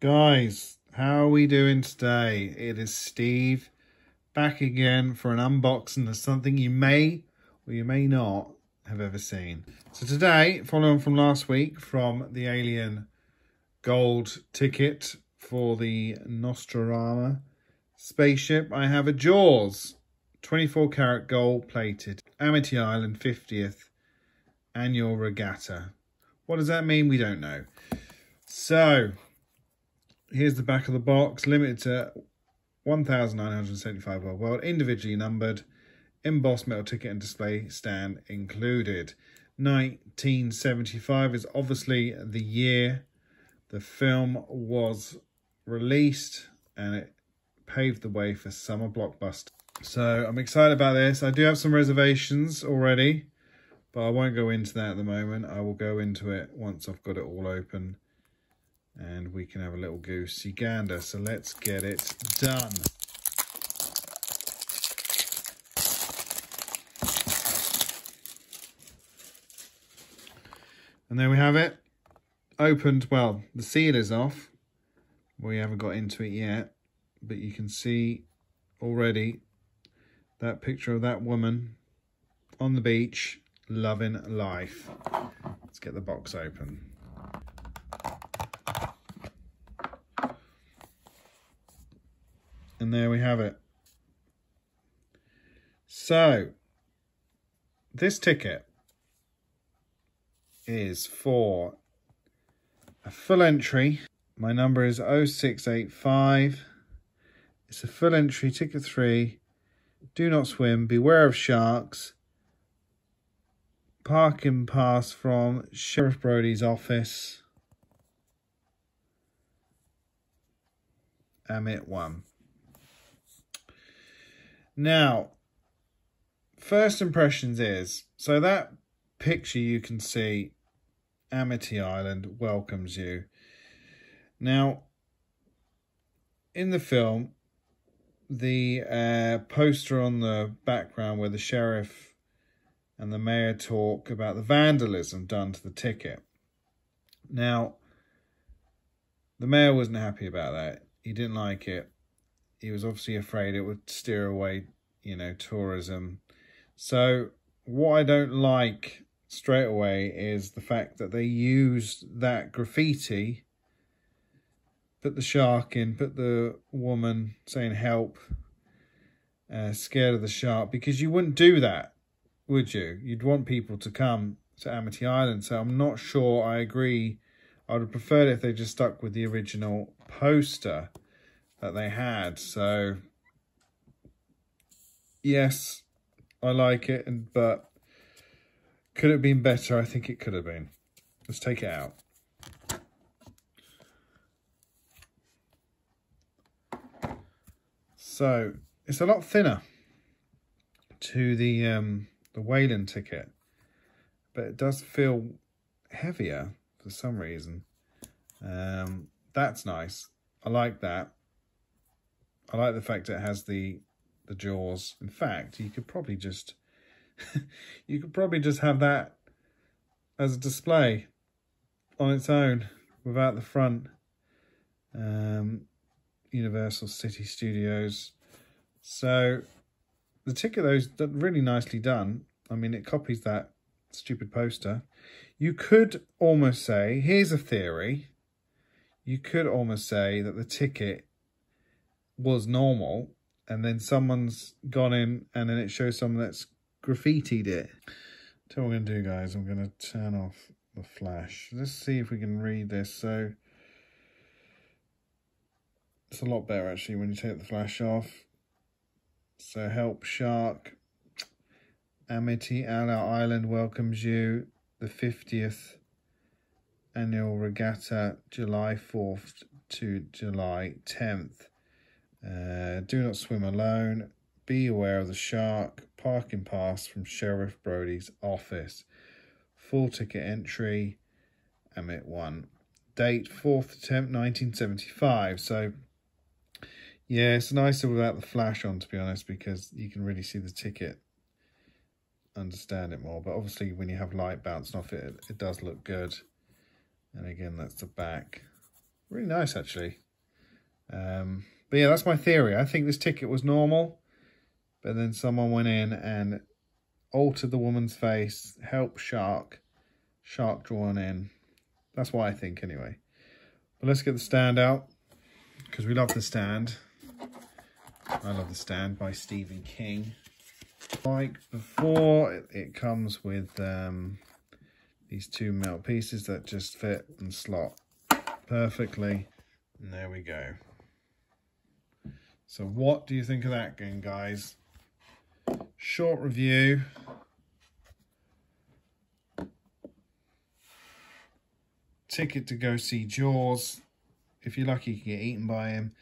Guys, how are we doing today? It is Steve back again for an unboxing of something you may or you may not have ever seen. So today, following from last week from the Alien Gold ticket for the Nostromo spaceship, I have a Jaws 24 karat gold plated Amity Island 50th annual regatta. What does that mean? We don't know. So, here's the back of the box, limited to 1,975 world world, individually numbered, embossed metal ticket and display stand included. 1975 is obviously the year the film was released and it paved the way for summer blockbuster. So I'm excited about this. I do have some reservations already, but I won't go into that at the moment. I will go into it once I've got it all open and we can have a little goosey gander. So let's get it done. And there we have it. Opened, well, the seal is off. We haven't got into it yet, but you can see already that picture of that woman on the beach loving life. Let's get the box open. And there we have it. So, this ticket is for a full entry. My number is 0685. It's a full entry, ticket three. Do not swim, beware of sharks. Parking pass from Sheriff Brody's office. Amit 1. Now, first impressions is, so that picture you can see, Amity Island welcomes you. Now, in the film, the uh, poster on the background where the sheriff and the mayor talk about the vandalism done to the ticket. Now, the mayor wasn't happy about that. He didn't like it he was obviously afraid it would steer away, you know, tourism. So what I don't like straight away is the fact that they used that graffiti, put the shark in, put the woman saying help, uh, scared of the shark, because you wouldn't do that, would you? You'd want people to come to Amity Island. So I'm not sure I agree. I would have preferred if they just stuck with the original poster that they had. So, yes, I like it, and but could it have been better? I think it could have been. Let's take it out. So, it's a lot thinner to the um, the Weyland ticket, but it does feel heavier for some reason. Um, that's nice. I like that. I like the fact it has the the jaws. In fact, you could probably just you could probably just have that as a display on its own without the front. Um, Universal City Studios. So the ticket though is really nicely done. I mean, it copies that stupid poster. You could almost say, here's a theory. You could almost say that the ticket was normal and then someone's gone in and then it shows someone that's graffitied it. So what I'm going to do, guys, I'm going to turn off the flash. Let's see if we can read this. So it's a lot better, actually, when you take the flash off. So help Shark. Amity Island welcomes you. The 50th annual regatta, July 4th to July 10th. Uh, do not swim alone. Be aware of the shark. Parking pass from Sheriff Brody's office. Full ticket entry. Emit 1. Date 4th attempt 1975. So, yeah, it's nicer without the flash on, to be honest, because you can really see the ticket, understand it more. But obviously, when you have light bouncing off it, it does look good. And again, that's the back. Really nice, actually. Um, but yeah, that's my theory. I think this ticket was normal, but then someone went in and altered the woman's face, helped Shark, Shark drawn in. That's what I think anyway. But let's get the stand out, because we love the stand. I love the stand by Stephen King. Like before, it, it comes with um, these two metal pieces that just fit and slot perfectly. And there we go. So what do you think of that game, guys? Short review. Ticket to go see Jaws. If you're lucky, you can get eaten by him.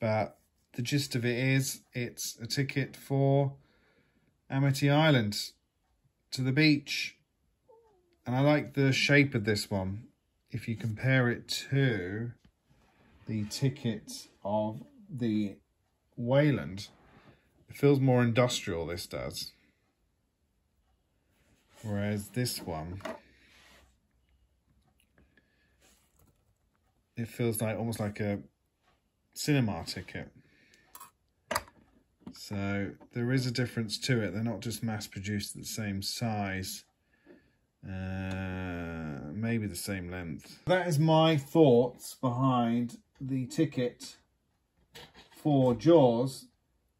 But the gist of it is, it's a ticket for Amity Island to the beach. And I like the shape of this one. If you compare it to the ticket of the Weyland, it feels more industrial, this does. Whereas this one, it feels like almost like a cinema ticket. So there is a difference to it. They're not just mass produced at the same size. Uh, maybe the same length. That is my thoughts behind the ticket for Jaws.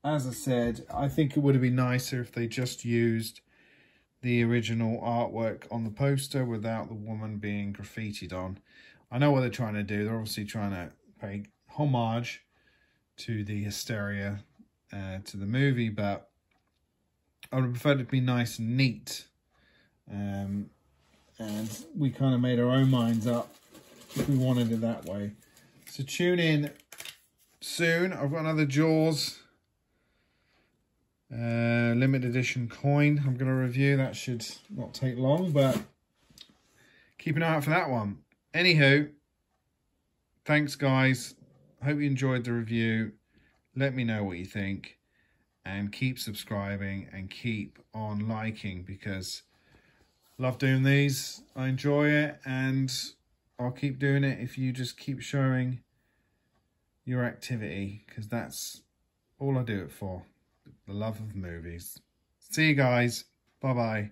As I said, I think it would have been nicer if they just used the original artwork on the poster without the woman being graffitied on. I know what they're trying to do. They're obviously trying to pay homage to the hysteria uh, to the movie, but I would have preferred it to be nice and neat. Um, and we kind of made our own minds up if we wanted it that way. So tune in soon. I've got another Jaws uh, limited edition coin I'm going to review. That should not take long, but keep an eye out for that one. Anywho, thanks guys. Hope you enjoyed the review. Let me know what you think and keep subscribing and keep on liking because love doing these. I enjoy it and I'll keep doing it if you just keep showing your activity because that's all I do it for. The love of movies. See you guys. Bye-bye.